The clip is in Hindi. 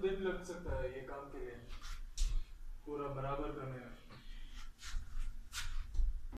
दिन लग सकता है ये काम के लिए। पूरा बराबर करने में